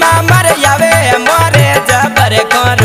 माँ मर जावे मोरे जबर कर।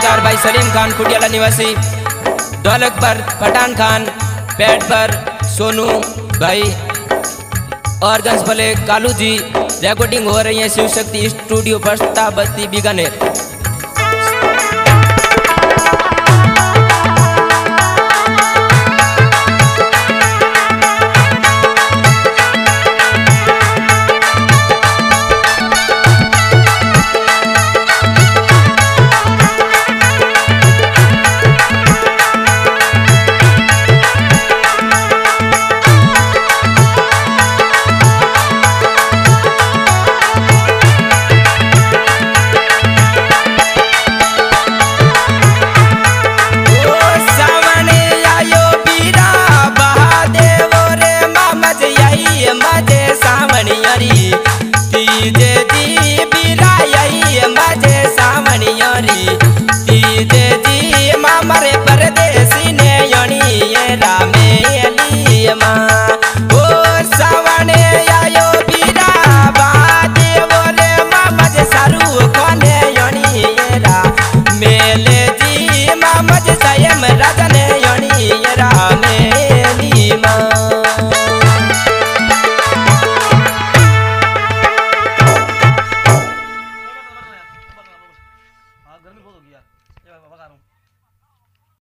इख्तियार भाई सलीम खान कुटियाला निवासी। दौलत पर पठान खान पैड पर सोनू भाई, और गंज भले कालू जी। रिकॉर्डिंग हो रही है शिव शक्ति स्टूडियो पर बस्ती बीकानेर।